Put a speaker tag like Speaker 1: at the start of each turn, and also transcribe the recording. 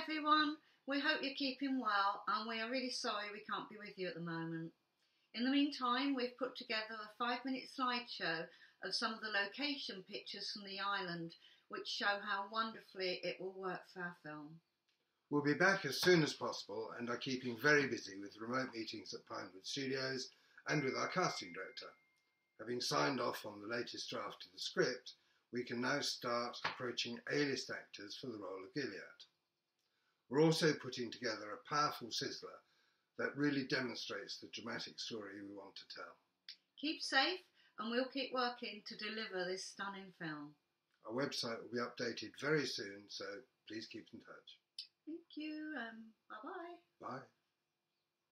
Speaker 1: everyone. We hope you're keeping well, and we are really sorry we can't be with you at the moment. In the meantime, we've put together a five minute slideshow of some of the location pictures from the island, which show how wonderfully it will work for our film.
Speaker 2: We'll be back as soon as possible and are keeping very busy with remote meetings at Pinewood Studios and with our casting director. Having signed off on the latest draft of the script, we can now start approaching A-list actors for the role of Gilliatt. We're also putting together a powerful sizzler that really demonstrates the dramatic story we want to tell.
Speaker 1: Keep safe, and we'll keep working to deliver this stunning film.
Speaker 2: Our website will be updated very soon, so please keep in touch.
Speaker 1: Thank you, um, bye bye.
Speaker 2: Bye.